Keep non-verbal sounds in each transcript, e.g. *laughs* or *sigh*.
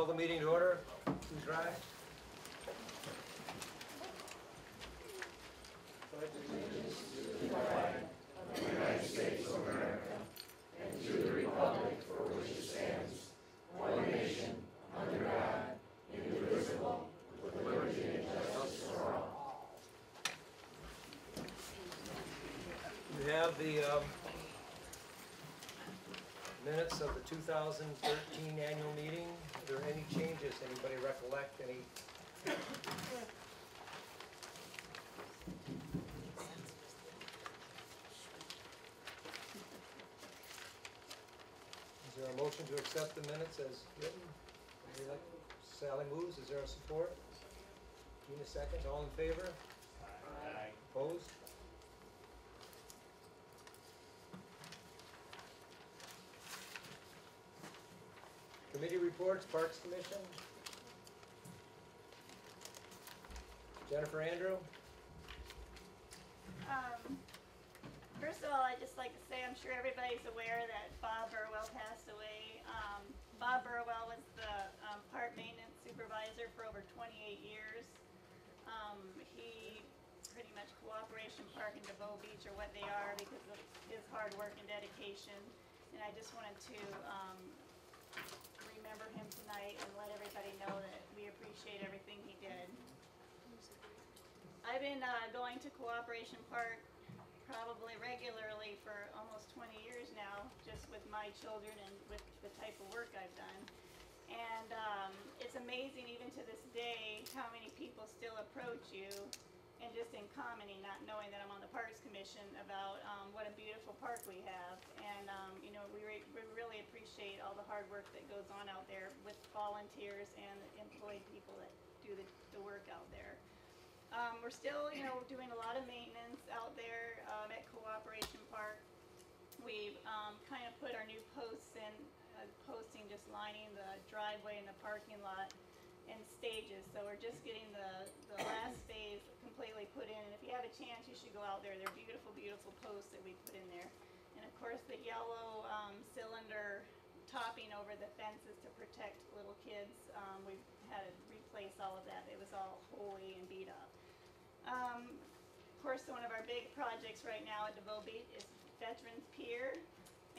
call the meeting to order. Please rise. The United States of America, and to the republic for which it stands, one nation under God, indivisible, with liberty and justice for all. You have the um, minutes of the 2013 annual meeting. Are there any changes? Anybody recollect any? Is there a motion to accept the minutes as written? Like- Sally moves, is there a support? Gina seconds, all in favor? Aye. Opposed? Committee reports, Parks Commission. Jennifer Andrew? Um, First of all, I'd just like to say, I'm sure everybody's aware that Bob Burwell passed away. Um, Bob Burwell was the um, park maintenance supervisor for over 28 years. Um, He, pretty much Cooperation Park and DeVoe Beach are what they are because of his hard work and dedication. And I just wanted to um, remember him tonight and let everybody know that we appreciate everything he did. I've been uh, going to Cooperation Park probably regularly for almost 20 years now, just with my children and with the type of work I've done. And um, it's amazing even to this day how many people still approach you and just in commenting, not knowing that I'm on the Parks Commission, about um, what a beautiful park we have. And, um, you know, we, re- we really appreciate all the hard work that goes on out there with volunteers and employed people that do the, the work out there. Um, we're still, you know, doing a lot of maintenance out there um, at Cooperation Park. We've um, kind of put our new posts in, uh, posting just lining the driveway and the parking lot in stages. So we're just getting the, the last phase completely put in. And if you have a chance, you should go out there. They're beautiful, beautiful posts that we put in there. And of course, the yellow um, cylinder topping over the fences to protect little kids. Um, we've had to replace all of that. It was all holey and beat up. Um, of course, one of our big projects right now at DeVoe Beach is Veterans Pier.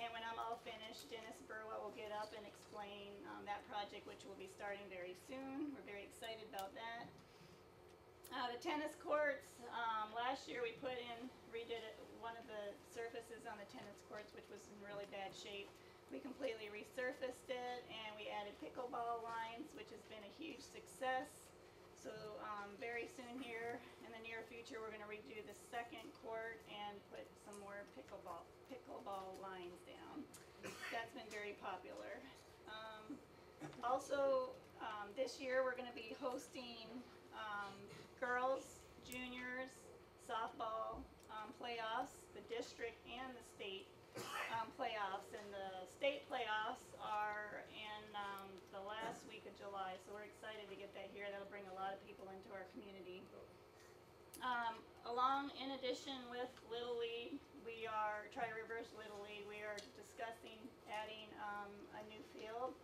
And when I'm all finished, Dennis Burwell will get up and explain um, that project, which will be starting very soon. We're very excited about that. Uh, the tennis courts, um, last year we put in, redid it- one of the surfaces on the tennis courts, which was in really bad shape. We completely resurfaced it and we added pickleball lines, which has been a huge success. So um, very soon here, in the near future, we're going to redo the second court and put some more pickleball, pickleball lines down. That's been very popular. Um, also, um, this year, we're gonna be hosting, um, girls, juniors, softball, um, playoffs, the district and the state, um, playoffs. And the state playoffs are in, um, the last week of July, so we're excited to get that here. That'll bring a lot of people into our community. Um, along, in addition with Little League, we are, reverse Little League, we are discussing adding, um, a new field.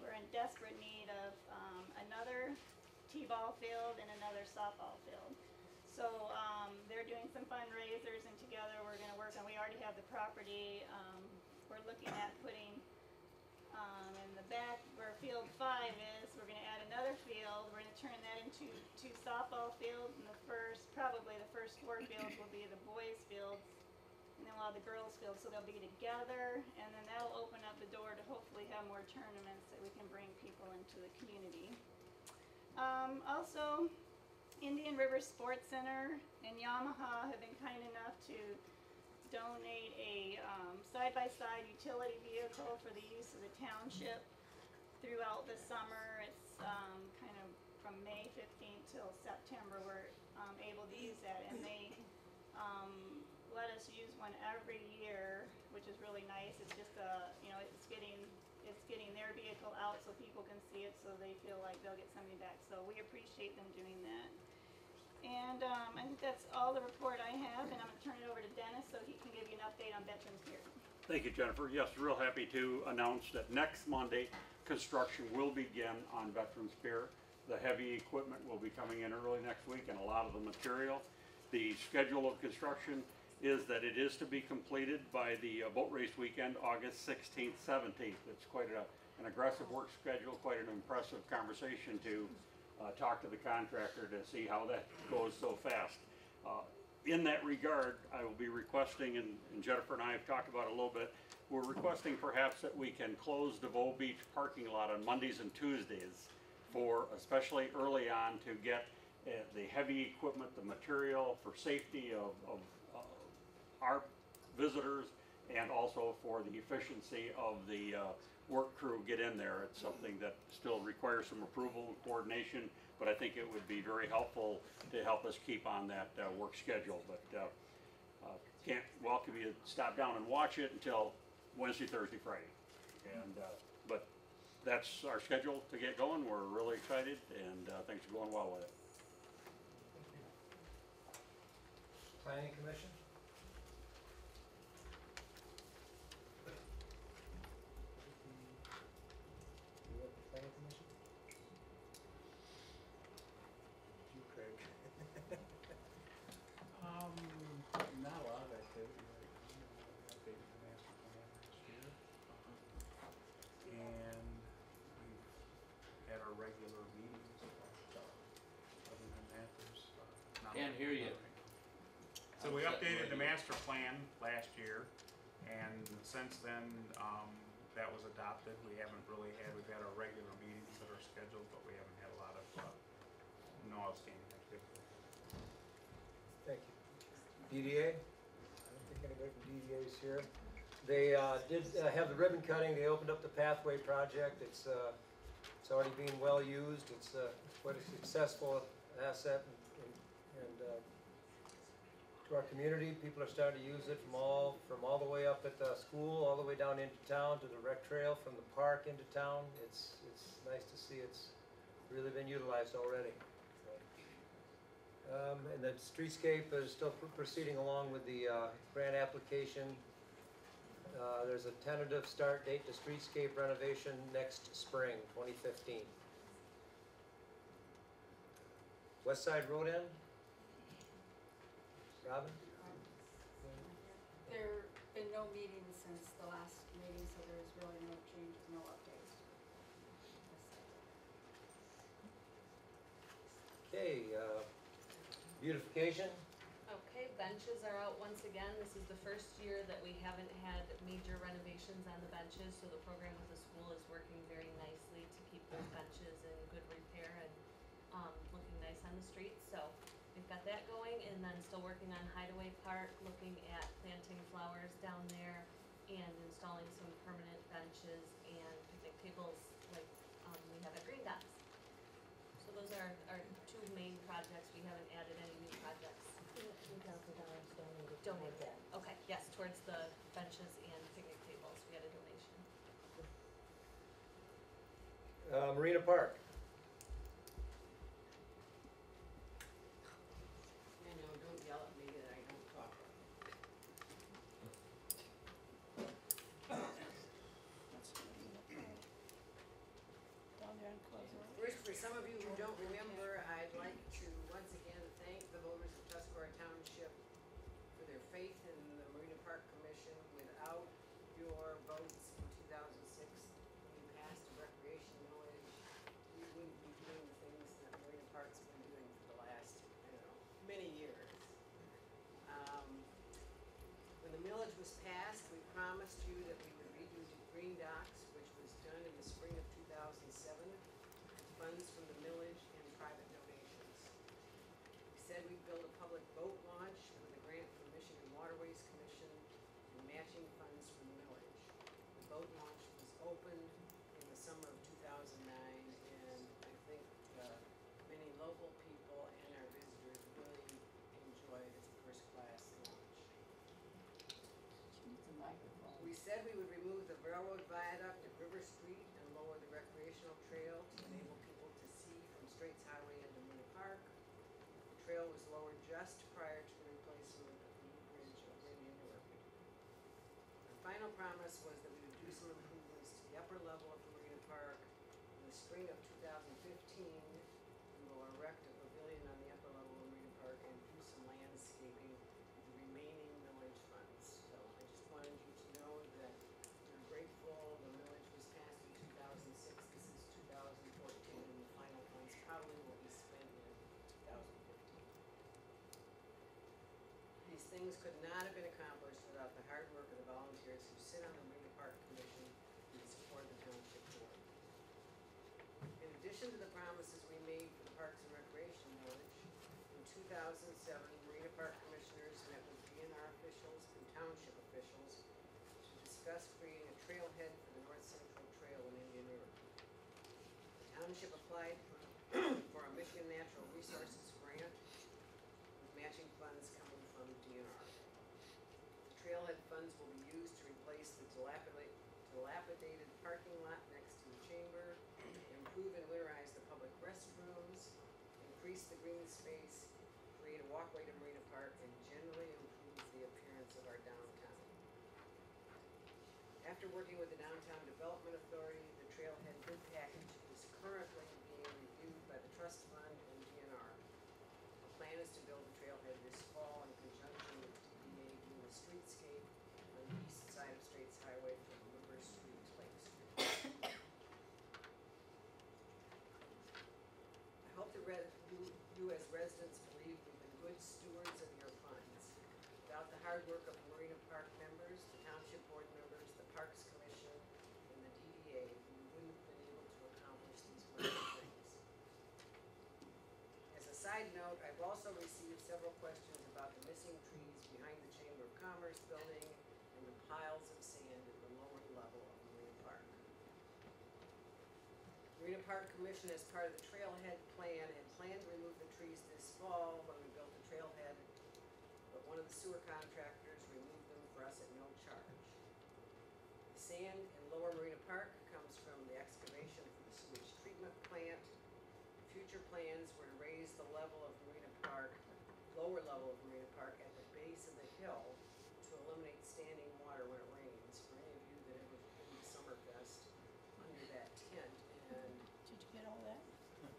We're in desperate need of, um, another T-ball field and another softball field. So, um, they're doing some fundraisers and together we're gonna work on, we already have the property, um, we're looking at putting um, in the back where field five is, we're gonna add another field, we're gonna turn that into two softball fields, and the first, probably the first four fields will be the boys' fields, and then we'll have the girls' fields, so they'll be together, and then that'll open up the door to hopefully have more tournaments that we can bring people into the community. Um, also, Indian River Sports Center and Yamaha have been kind enough to donate a um, side-by-side utility vehicle for the use of the township. throughout the summer. It's, um, kind of from May fifteenth till September, we're, um, able to use that, and they, um, let us use one every year, which is really nice. It's just a, you know, it's getting, it's getting their vehicle out so people can see it, so they feel like they'll get something back. So we appreciate them doing that. And, um, I think that's all the report I have, and I'm gonna turn it over to Dennis so he can give you an update on Veterans Pier. Thank you, Jennifer. Yes, real happy to announce that next Monday, construction will begin on Veterans Pier. The heavy equipment will be coming in early next week and a lot of the material. The schedule of construction is that it is to be completed by the uh, boat race weekend, August sixteenth, seventeenth. It's quite a, an aggressive work schedule, quite an impressive conversation to uh, talk to the contractor to see how that goes so fast. Uh, in that regard, I will be requesting, and and Jennifer and I have talked about it a little bit, we're requesting perhaps that we can close DeVoe Beach parking lot on Mondays and Tuesdays for, especially early on, to get uh, the heavy equipment, the material for safety of, of our visitors and also for the efficiency of the uh, work crew get in there. It's something that still requires some approval and coordination, but I think it would be very helpful to help us keep on that uh, work schedule. But uh, uh, can't welcome you to stop down and watch it until Wednesday, Thursday, Friday. And, uh, but that's our schedule to get going. We're really excited and uh, things are going well with it. Planning Commission? You at the Planning Commission? You, Craig. Um, not a lot of activity right now, you know, we updated the master plan last year. And we've had our regular meetings, but, uh, other than that, there's, uh, not. Can't hear you. on right now. So we updated the master plan last year, and since then, um, that was adopted, we haven't really had, we've had our regular meetings that are scheduled, but we haven't had a lot of, uh, no outstanding activity. Thank you. DDA? I don't think anybody from DDA is here. They uh, did uh, have the ribbon cutting, they opened up the pathway project, it's, uh, it's already being well used, it's uh, quite a successful asset and- and, and to our community, people are starting to use it from all, from all the way up at the school, all the way down into town, to the rec trail, from the park into town. It's, it's nice to see it's really been utilized already. Um, and the streetscape is still pr- proceeding along with the, uh, grant application. Uh, there's a tentative start date to streetscape renovation next spring, twenty fifteen. West Side Road End? Robin? There been no meetings since the last meeting, so there's really no change, no updates. Okay, uh, beautification, Okay, benches are out once again. This is the first year that we haven't had major renovations on the benches, so the program with the school is working very nicely to keep those benches in good repair and, um, looking nice on the streets, so we've got that going, and then still working on Hideaway Park, looking at planting flowers down there and installing some permanent benches and picnic tables like, um, we have at Green Dots. So those are our two main projects. We haven't added any new projects. Donated. Okay, yes, towards the benches and picnic tables, we had a donation. uh, Marina Park. boat launch was opened in the summer of 2009, and I think uh, many local people and our visitors really enjoyed its first-class launch. We said we would remove the railroad viaduct at River Street and lower the recreational trail to enable people to see from Straits Highway into Winter Park. The trail was lowered just prior to the replacement of the new bridge over Indian Orchard. The final promise was that upper level of Marina Park. In the spring of two thousand fifteen, we will erect a pavilion on the upper level of Marina Park and do some landscaping with the remaining millage funds. So I just wanted you to know that we're grateful, the millage was passed in two thousand six, this is two thousand fourteen, and the final funds probably will be spent in two thousand fifteen. These things could not have been accomplished without the hard work of the volunteers who sit on the Marina Park Commission and support the township board. In addition to the promises we made for the Parks and Recreation millage, in two thousand seven, Marina Park Commissioners met with DNR officials and township officials to discuss creating a trailhead for the North Central Trail in Indian River. The township applied for, *coughs* for a Michigan Natural Resources grant with matching funds coming from DNR. The trailhead funds will be used to replace the dilapidated, dilapidated parking lot next to the chamber, improve and winterize the public restrooms, increase the green space, create a walkway to Marina Park, and generally improve the appearance of our downtown. After working with the Downtown Development Authority, the trailhead bid package is currently being reviewed by the trust fund and DNR. The plan is to build the trailhead this fall in conjunction with DDA doing the streetscape on the east side of Straits Highway from River Street to Lake Street. *coughs* I hope res- you, as residents believe we've been good stewards of your funds. Without the hard work of Marina Park members, the township board members, the Parks Commission, and the DDA, we wouldn't have been able to accomplish these wonderful things. As a side note, I've also received several questions about the missing trees behind the Chamber of Commerce building and the piles of sand at the lower level of Marina Park. Marina Park Commission, as part of the trailhead plan, had planned to remove the trees this fall when we built the trailhead, but one of the sewer contractors removed them for us at no charge. The sand in Lower Marina Park comes from the excavation for the sewage treatment plant. Future plans were to raise the level of Marina Park, lower level of Marina Park at the base of the hill to eliminate standing water when it rains. For any of you that ever been to Summerfest, under that tent, and Did you get all that?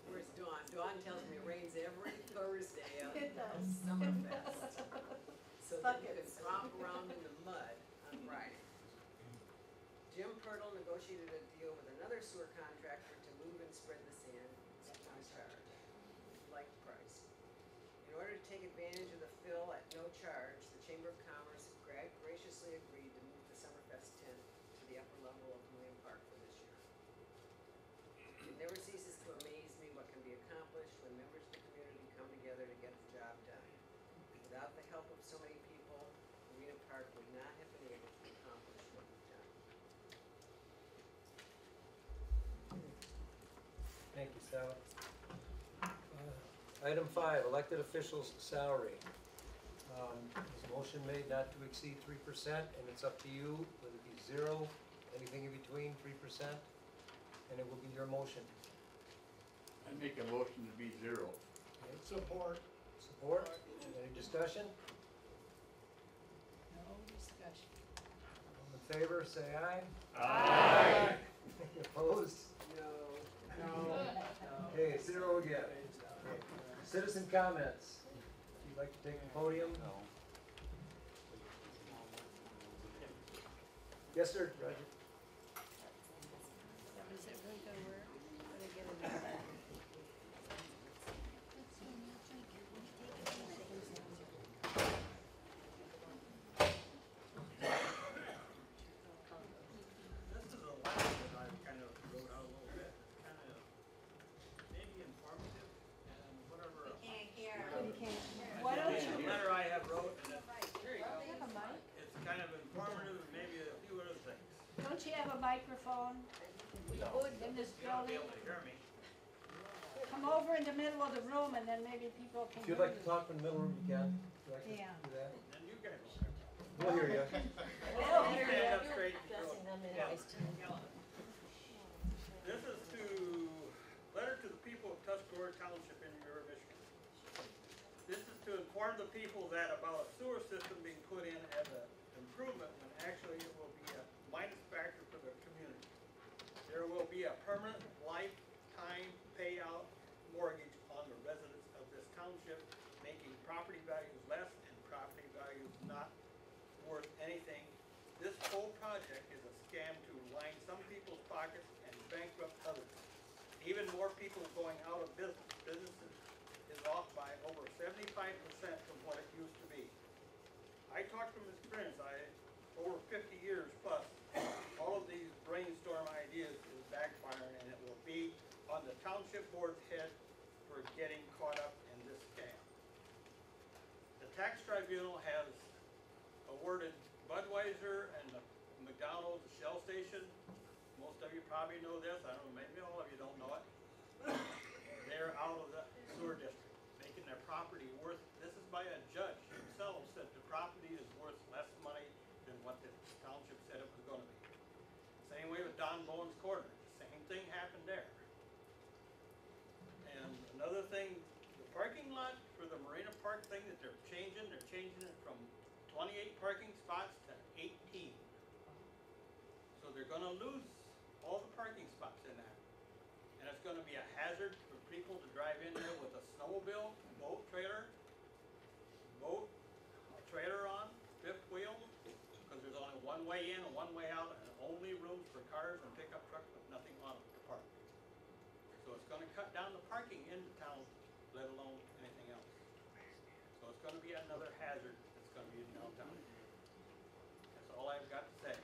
Where's Dawn? Dawn tells me it rains every Thursday at It does. Summerfest. *laughs* So that you Buckets. romp around in the mud *laughs* on Friday. Jim Pirtle negotiated a deal with another sewer contractor to move and spread the sand at no charge. Like price. In order to take advantage of the fill at no charge, the Chamber of Commerce gra- graciously agreed to move the Summerfest tent to the upper level of Marina Park for this year. It never ceases to amaze me what can be accomplished when members of the community come together to get the job done. Without the help of so many people, Marina Park would not have been able to accomplish what we've done. Thank you, Sal. Uh, Item five, elected officials' salary. Um, There's a motion made not to exceed three percent, and it's up to you, whether it be zero, anything in between, three percent, and it will be your motion. I make a motion to be zero. Okay, Support. Support? Any discussion? No discussion. All in favor, say aye. Aye. *laughs* Opposed? No. No. Okay, zero again. Okay. Citizen comments. If you'd like to take the podium. No. Yes, sir, Roger. Is it really gonna work? Gonna get it in there? This is a letter that I kind of wrote out a little bit, kind of maybe informative and whatever. Why don't It's you, a letter I have wrote and it- have a mic? it's kind of informative and maybe a few other things. Don't you have a microphone in this You ought to be building? able to hear me. Come over in the middle of the room and then maybe people can If hear you'd like to you. talk in the middle room, you can. Would you like to Yeah. do that? Then you guys will. We'll hear *laughs* you. Stand up straight and throw it. Yeah. This is to, letter to the people of Tuscarora Township Indian River, Michigan. This is to inform the people that about a sewer system being put in as an improvement when actually it will be a minus factor for the community. There will be a permanent lifetime payout mortgage on the residents of this township, making property values less and property values not worth anything. This whole project is a scam to line some people's pockets and bankrupt others. Even more people going out of business. Businesses is off by over seventy-five percent from what it used to be. I talked from experience, I, over fifty years plus, all of these brainstorm ideas is backfiring and it will be on the township board's head for getting caught up in this scam. The tax tribunal has awarded Budweiser and the McDonald's Shell Station. Most of you probably know this, I don't know, maybe all of you don't know it. They're out of the sewer district, making their property worth, this is by a judge himself said the property is worth less money than what the township said it was gonna be. Same way with Don Bowen's Corner, same thing happened there. And another thing, the parking lot for the Marina Park thing that they're changing, they're changing it from twenty-eight parking spots to eighteen. So they're gonna lose all the parking spots in that. And it's gonna be a hazard for people to drive in there with a snowmobile, boat trailer, boat, a trailer on, fifth wheel, because there's only one way in and one way out, and only rooms for cars and pickup trucks with nothing on them to park. So it's gonna cut down the parking into town, let alone anything else. So it's gonna be another hazard that's gonna be in downtown. That's all I've got to say.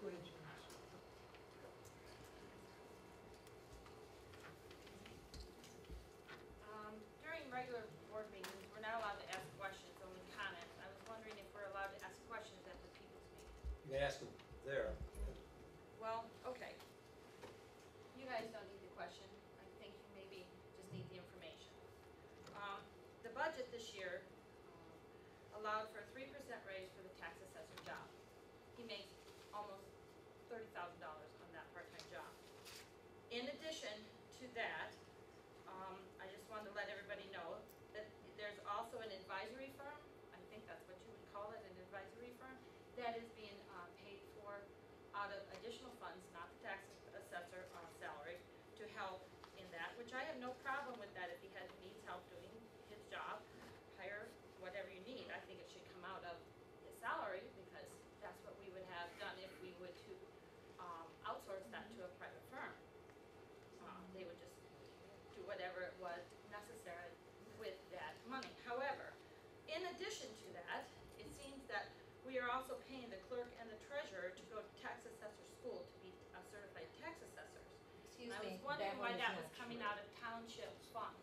Go ahead, James. Um, during regular board meetings, we're not allowed to ask questions, only comments. I was wondering if we're allowed to ask questions at the people's meeting. You can ask them there. Well, okay. You guys don't need the question. I think you maybe just need the information. Um, the budget this year um, allowed for a three percent raise for the tax assessor job. He makes almost thirty thousand dollars on that part-time job. In addition to that, um, I just wanted to let everybody know that there's also an advisory firm, I think that's what you would call it, an advisory firm, that is being, uh, paid for out of additional funds, not the tax assessor, uh, salary, to help in that, which I have no problem with that if he has, needs help doing his job, hire whatever you need, I think it should come out of his salary, because that's what we would have done if we would to, um, outsource that to a private firm. Uh, they would just do whatever it was necessary with that money. However, in addition to that, it seems that we are also paying the clerk and the treasurer to go to tax assessor school to be uh, certified tax assessors. Excuse And I was wondering why that was coming true. out of township funds,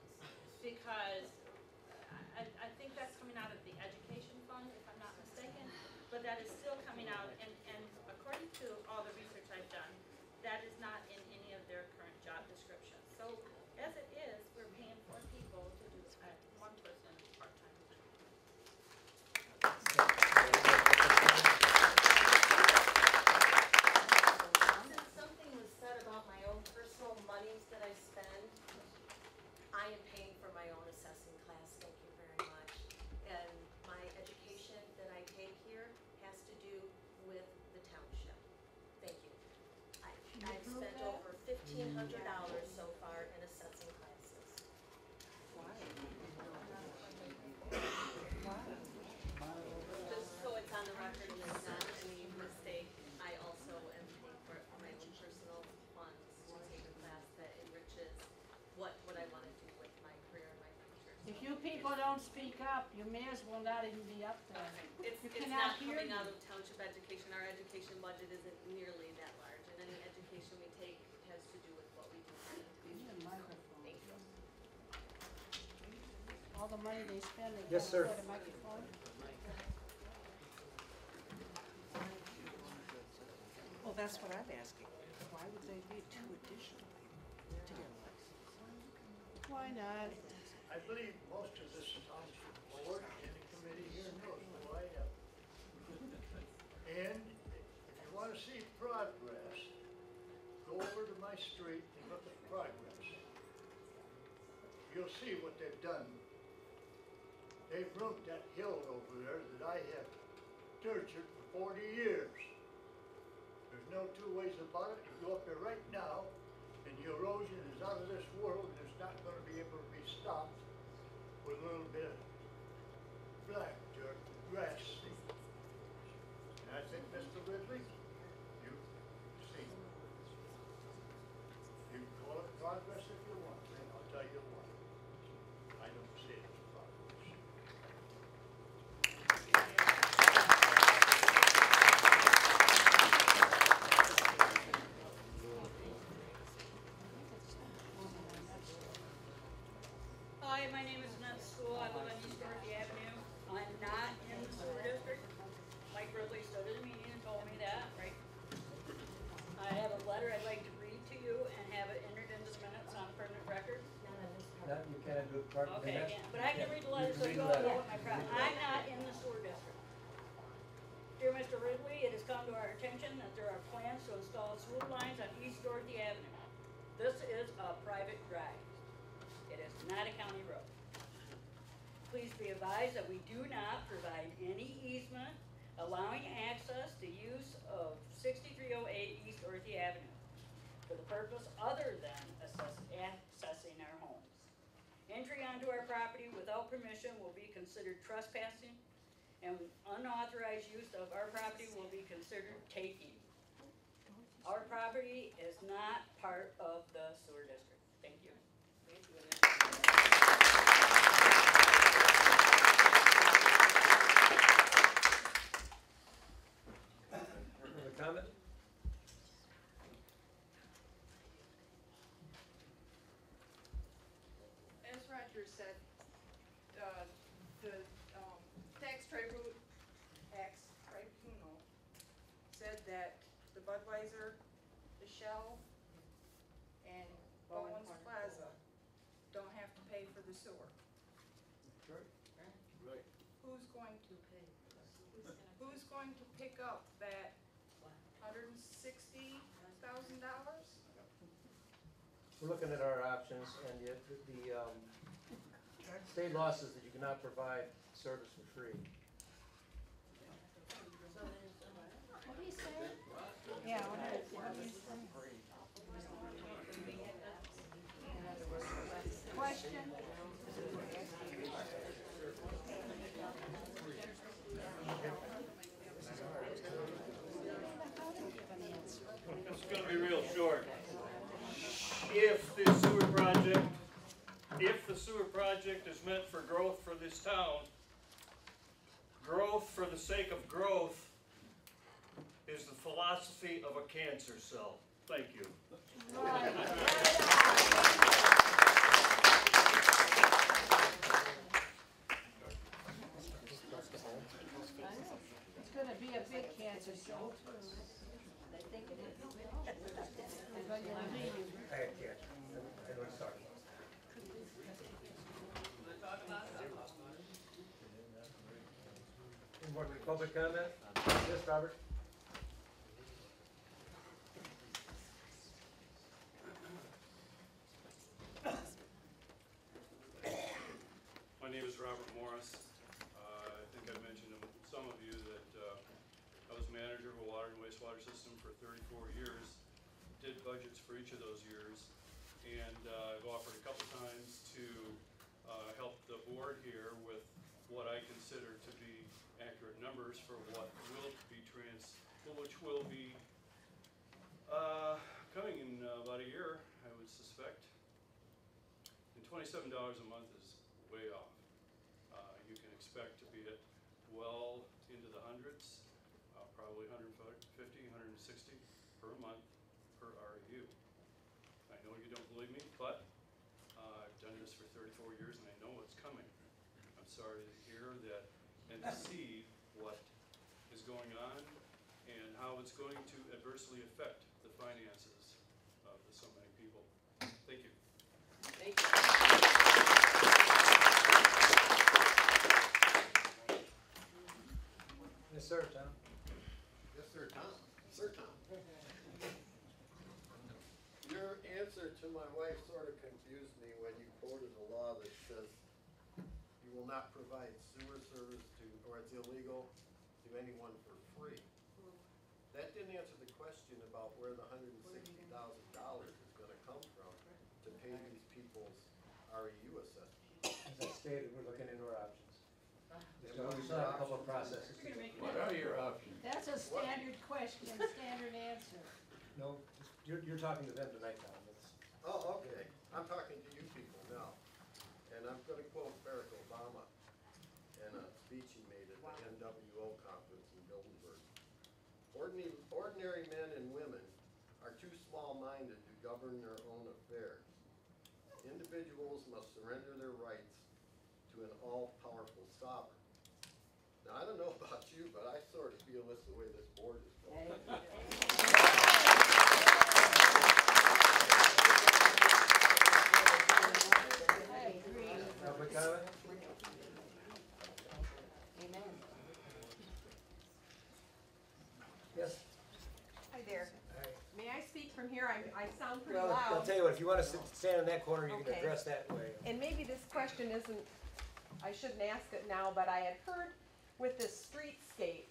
because I, I think that's coming out of the education fund, if I'm not mistaken, but that is still coming out, and, and according to all the research I've done, that is not in any of their current job descriptions. So as it is, we're paying four people to do a one person part-time job. Since something was said about my own personal monies that I spend, I am paying for my own assessing class, thank you very much. And my education that I take here has to do with the township. Thank you. I, I've spent over fifteen hundred dollars so far in assessing classes. Just so it's on the record and it's not any mistake, I also am paying for it from my own personal funds to take a class that enriches what, what I wanna do with my career and my future. If you people don't speak up, you may as well not even be up there. It's, You it's cannot not hear coming you. out of township education, our education budget isn't nearly that large, and any education we take has to do with what we do. in the Need a community. Microphone. Thank you. All the money they spend, they Yes, can't sir. afford a microphone. Well, that's what I'm asking. Why would they need two additional people to get a license? Why not? I believe most of this township board and the committee here knows who I am. And if you wanna see progress, go over to my street and look at progress. You'll see what they've done. They've ruined that hill over there that I have nurtured for forty years. There's no two ways about it. You go up there right now, and the erosion is out of this world, and it's not gonna be able to be stopped with a little bit of black dirt, grass. And I think, Mr. Ridley, you see, you can call it progress if you want, and I'll tell you what, I don't see it as progress. Hi, my name is Annette School, I live on East Dorothy Avenue. I'm not in the sewer district. Mike Ridley stood at a meeting and told me that, right? I have a letter I'd like to read to you and have it entered into the minutes on permanent record. Not, you can't do it part of the Okay, minutes. yeah, but I can read the letter You so can you read all the know letter. what my problem, I'm not in the sewer district. Dear Mr. Ridley, it has come to our attention that there are plans to install sewer lines on East Dorothy Avenue. This is a private drive. It is not a county road. Please be advised that we do not provide any easement allowing access to use of sixty-three oh eight East Dorothy Avenue for the purpose other than assess, accessing our homes. Entry onto our property without permission will be considered trespassing, and unauthorized use of our property will be considered taking. Our property is not part of the sewer district. Thank you. Another comment? As Roger said, uh, the, um, tax tribunal, tax tribunal said that the Budweiser, the Shell, and Bowen's Plaza don't have to pay for the sewer. Right. Who's going to pay? Who's going to pick up that hundred and sixty thousand dollars? We're looking at our options, and the, the, um, state law says that you cannot provide service for free. What do you say? Yeah, what you, what you say? Question? It's gonna be real short. If the sewer project, if the sewer project is meant for growth for this town, growth for the sake of growth is the philosophy of a cancer cell. Thank you. It's gonna be a big cancer show too. I think it is. It's like a meeting. I had cancer, I know what it's. Any more public comment? Yes, Robert? My name is Robert Morris. Uh, I think I mentioned to some of you that uh, I was manager of a water and wastewater system for 34 years, did budgets for each of those years, and uh, I've offered a couple times to uh, help the board here with what I consider to be accurate numbers for what will be trans, which will be uh, coming in about a year, I would suspect. And twenty-seven dollars a month is way off. Uh, you can expect to be at well into the hundreds, uh, probably 150, 160 per month per RU. I know you don't believe me, but uh, I've done this for 34 years and I know what's coming. I'm sorry to hear that and to see what is going on and how it's going to adversely affect the finances of the so many people. Thank you. Thank you. Yes, sir, Tom. Yes, sir, Tom. Sir, Tom. Your answer to my wife sort of confused me when you quoted a law that says you will not provide sewer service to, or it's illegal to anyone for free. That didn't answer the question about where the hundred and sixty thousand dollars is gonna come from to pay these people's REU assessment. As I stated, we're looking into our options. We still we still have a couple of processes. to go. What are your options? That's a standard question, *laughs* standard answer. No, you're, you're talking to them tonight, Tom. It's- Oh, okay. I'm talking to you people now. And I'm gonna quote Barack Obama in a speech he made at the NWO conference in Bilderberg. Ordinary, ordinary men and women are too small-minded to govern their own affairs. Individuals must surrender their rights to an all-powerful sovereign. Now, I don't know *laughs* about you, but I sort of feel this the way this board is going. I agree. Amen. Yes. Hi there. May I speak from here? I, I sound pretty Well, I'll loud. tell you what, if you wanna sit, stand in that corner, you can Okay. address that way. And maybe this question isn't, I shouldn't ask it now, but I had heard with this streetscape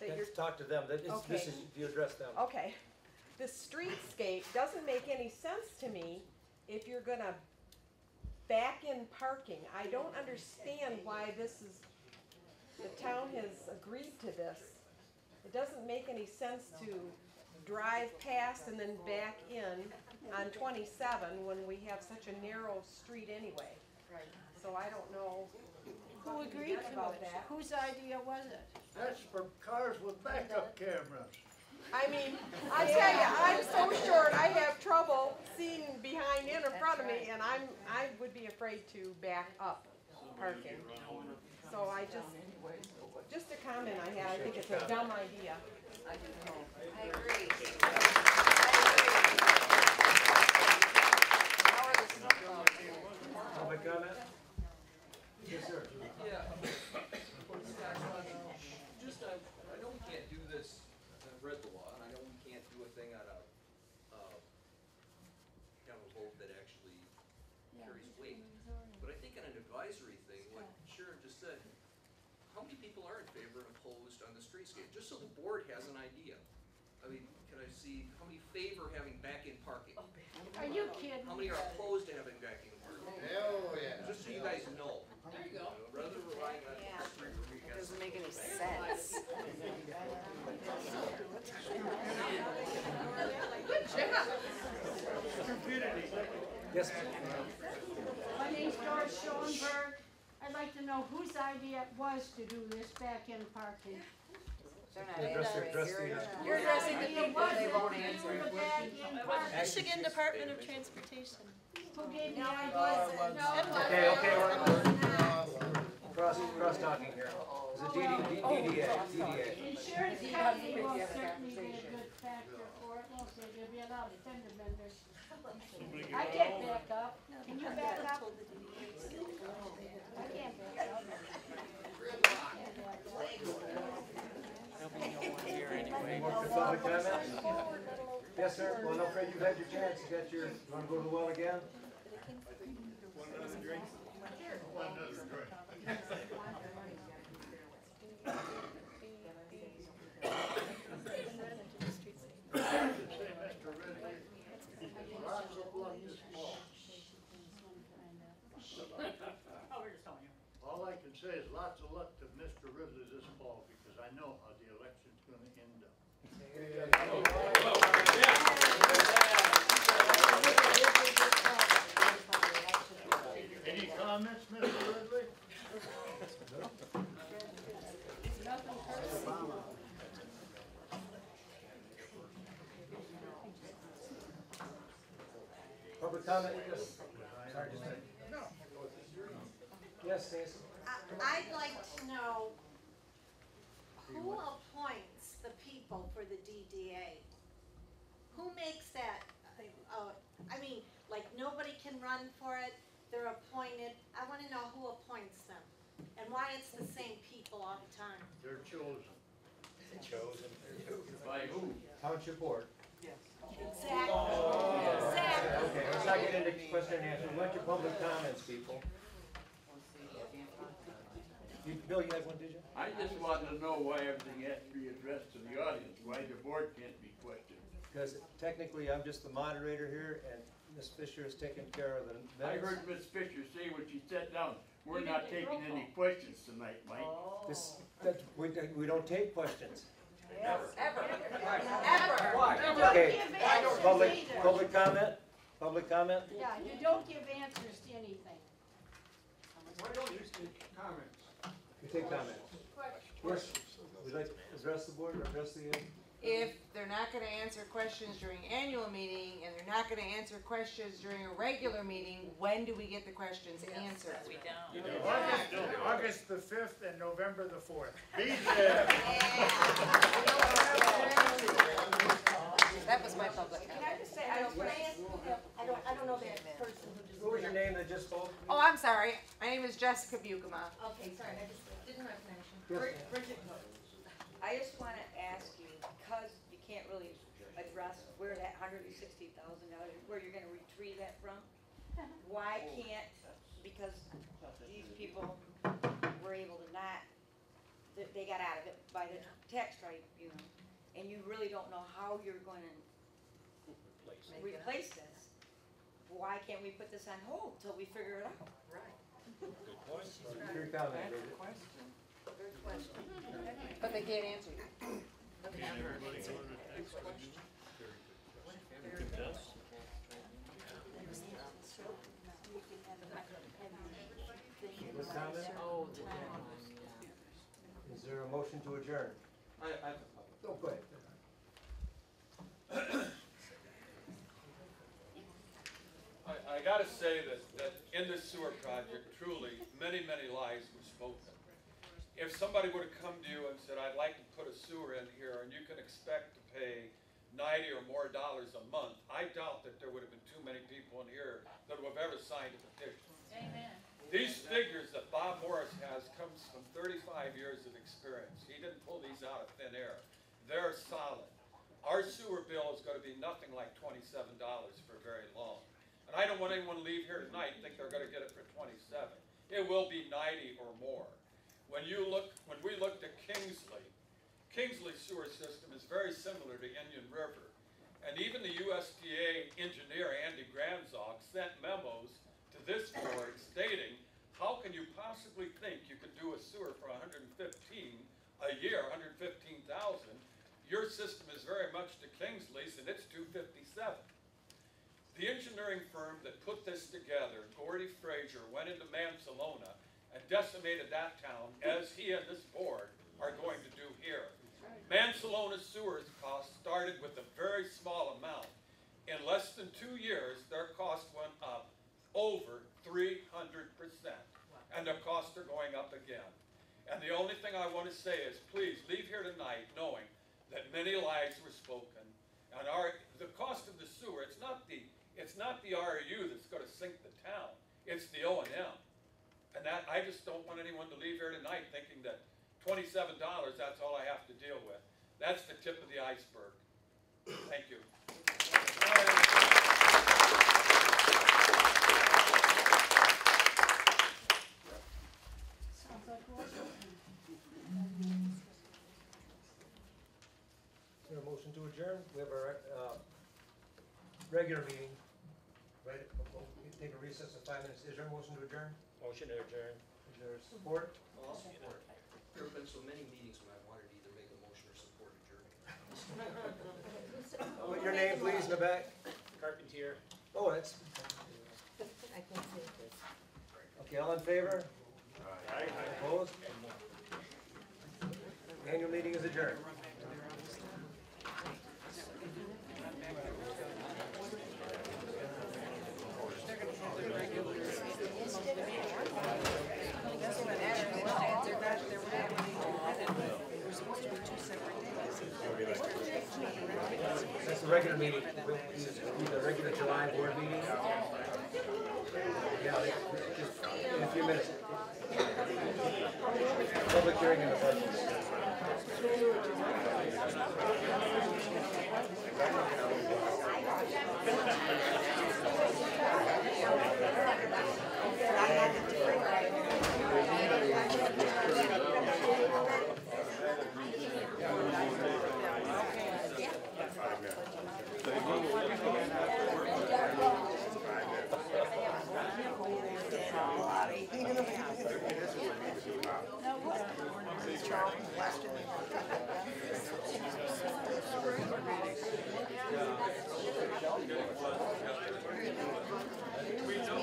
that you're, Let's talk to them, that is, this Okay. is, you address them. okay. The streetscape doesn't make any sense to me if you're gonna back in parking. I don't understand why this is, the town has agreed to this. It doesn't make any sense to drive past and then back in on twenty-seven when we have such a narrow street anyway. Right. So I don't know. Who agreed to about it? that. Whose idea was it? That's for cars with backup cameras. I mean, I tell you, I'm so short, I have trouble seeing behind and in front of me, and I'm, I would be afraid to back up parking. So I just, just a comment I had, I think it's a dumb idea. I think I agree. Public comment? Yes, sir. Yeah. Just, uh, I know we can't do this, I've read the law, and I know we can't do a thing on a, uh, kind of a vote that actually carries weight. But I think on an advisory thing, what Sharon just said, how many people are in favor and opposed on the streetscape? Just so the board has an idea. I mean, can I see, how many favor having back-in parking? Are you kidding? How many are opposed to having back-in parking? Oh, yeah. Just so you guys know. There you go. Rather than relying on the street for weekends. Doesn't make any sense. Good job. Yes, My name's Doris Schoenberg. I'd like to know whose idea it was to do this back-in parking. address, address the. You're addressing the Idea people, they won't to do answer. the back-in parking? Michigan Department of Transportation. Who gave the idea? it wasn't. No, it Okay, okay, we're, we're cross, cross talking here. Is it DD, DDA, DDA? Insurance company will certainly be a good factor for it, won't? There'll be a lot of fender benders. I can't back up. Can you back up? I can't back up. Any more public comment? Yes, sir. Well, I'm afraid you've had your chance. You got your, you wanna go to the well again? One another drink? One another drink. Say, Mr. Ridley, lots of luck this fall. All I can say is lots of luck to Mr. Ridley this fall, because I know how the election's gonna end up. Any comments, Mr. Ridley? Public comment? Yes. Sorry, just a minute. Yes, Nancy? I- I'd like to know who appoints the people for the DDA? who makes that, uh, I mean, like, nobody can run for it, they're appointed, I wanna know who appoints them, and why it's the same people all the time. They're chosen. They're chosen. By who? Township board. Exactly, Oh. exactly. Okay, let's not get into question and answer. We your public comments, people. You, Bill, you had one, did you? I just wanted to know why everything has to be addressed to the audience, why the board can't be questioned. Because technically, I'm just the moderator here, and Ms. Fisher is taking care of the I heard Ms. Fisher say when she sat down, we're not taking any questions tonight, Mike. This, that, we, we don't take questions. Ever, ever. Okay, give answers public, public comment, public comment? Yeah, you don't give answers to anything. Why don't you take comments? You take comments. Yes, would you like to address the board or address the, uh, if they're not gonna answer questions during annual meeting and they're not gonna answer questions during a regular meeting, when do we get the questions answered? We don't. August, August the fifth and November the fourth. *laughs* Be there. That was my public Can I comment. just say, I don't, can I ask, I don't, I don't know that person who just. what was your name that just spoke? Oh, I'm sorry, my name is Jessica Bukema. Okay, sorry, I just didn't recognize you. Brid- Bridget I just wanna ask you, because you can't really address where that hundred and sixty thousand dollars, where you're gonna retrieve that from, *laughs* why can't, because these people were able to not, they, they got out of it by the tax stripe, you know, and you really don't know how you're gonna replace this. Why can't we put this on hold till we figure it out? Right. Your comment, David. Good question. But they can't answer you. Public comment? Is there a motion to adjourn? I, I, Oh, go ahead. I, I gotta say that, that in this sewer project, truly, many, many lies were spoken. If somebody would've come to you and said, I'd like to put a sewer in here, and you can expect to pay ninety or more dollars a month, I doubt that there would've been too many people in here that would have ever signed a petition. Amen. These figures that Bob Morris has comes from thirty-five years of experience. He didn't pull these out of thin air. They're solid. Our sewer bill is gonna be nothing like twenty-seven dollars for very long. And I don't want anyone to leave here tonight and think they're gonna get it for twenty-seven. It will be ninety or more. When you look, when we looked at Kingsley, Kingsley sewer system is very similar to Indian River. And even the USDA engineer, Andy Granzock, sent memos to this board stating, how can you possibly think you could do a sewer for hundred and fifteen a year, hundred and fifteen thousand? Your system is very much to Kingsley's and it's two fifty-seven. The engineering firm that put this together, Gordy Frazier, went into Mancelona and decimated that town, as he and this board are going to do here. Mancelona sewers cost started with a very small amount. In less than two years, their cost went up over three hundred percent. And their costs are going up again. And the only thing I want to say is, please, leave here tonight knowing that many lives were spoken. And our, the cost of the sewer, it's not the, it's not the RU that's gonna sink the town, it's the O and that, I just don't want anyone to leave here tonight thinking that twenty-seven dollars, that's all I have to deal with. That's the tip of the iceberg. Thank you. Sounds like we're open. Is there a motion to adjourn? We have our, uh, regular meeting, right? We'll Take a recess of five minutes. Is there a motion to adjourn? Motion to adjourn. Is there support? I'll support. There have been so many meetings when I wanted to either make a motion or support adjournment. What's *laughs* your name, please, in the back? Carpentier. Oh, that's, I can see this. okay, all in favor? Opposed? Annual meeting is adjourned. That's the regular meeting, the regular July board meeting. Yeah, just in a few minutes. Public hearing in the budget.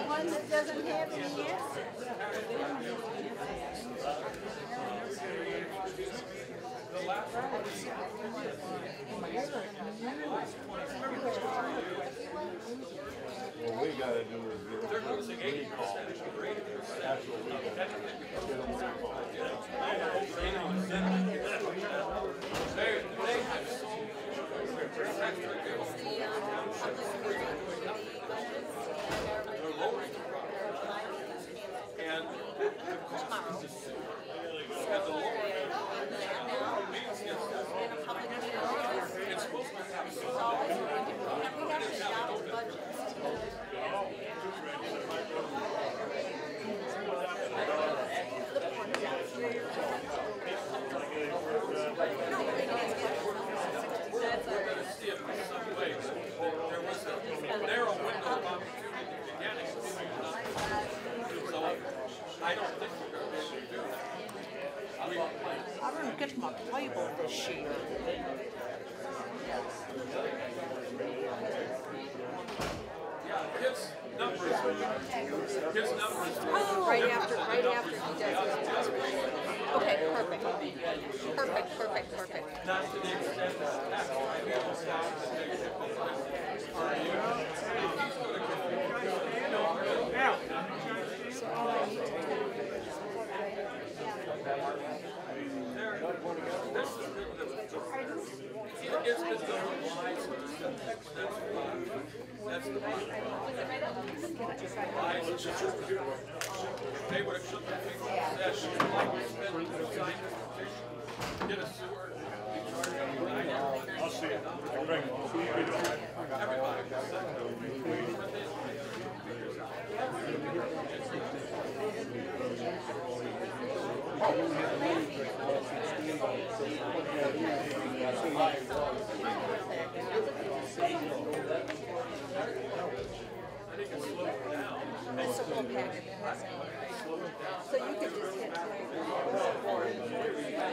One that doesn't have any answers. What we gotta do is get a recall. Actual recall. Get them a recall. And at the lower it's supposed to have We're gonna see if in some ways that there was a narrow window of opportunity to get it. So I don't think we're gonna be able to do that. I mean, I didn't get my Bible this year. yeah, his numbers, his numbers. Oh, right after, right after he does his. Okay, perfect. Perfect, perfect, perfect. Not to the extent that tax rate goes down, that they should be are you? He's gonna get, no, there, this is the, the, the, it's been done wise, that's, that's why, that's the why. Why, it's just, if they would've took the people that should like to spend, sign this petition, a sewer, be charged everybody. I'll see it. Bring it. Everybody. It's a whole packet that has it. So you could just hit play.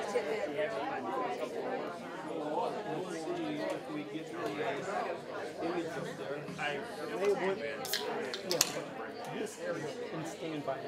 Just hit that. If we get the uh, images there. I. Would, this area and stand by.